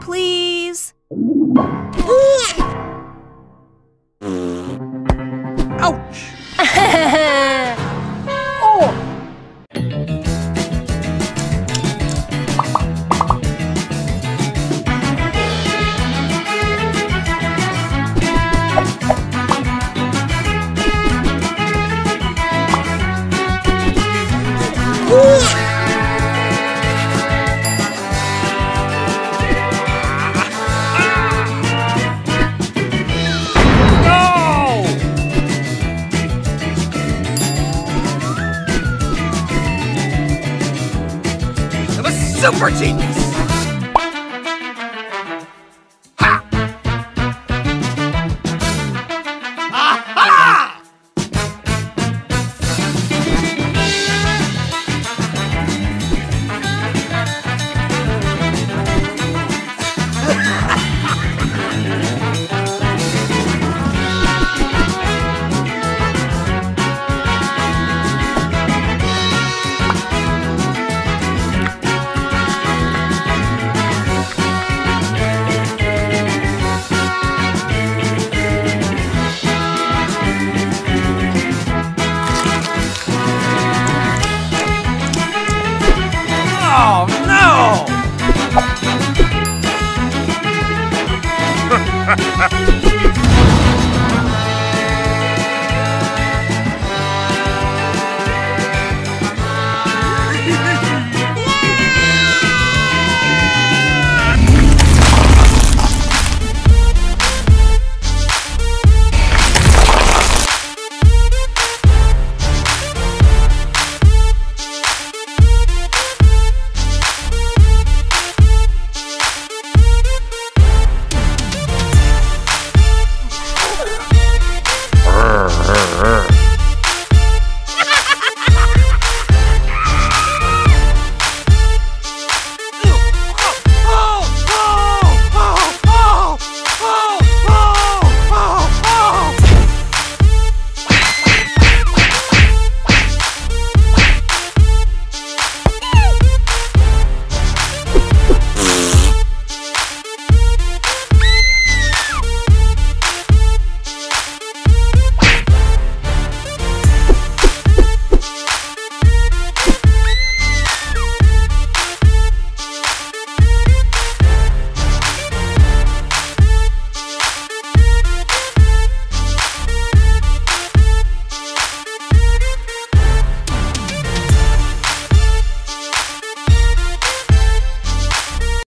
Please. Super genius!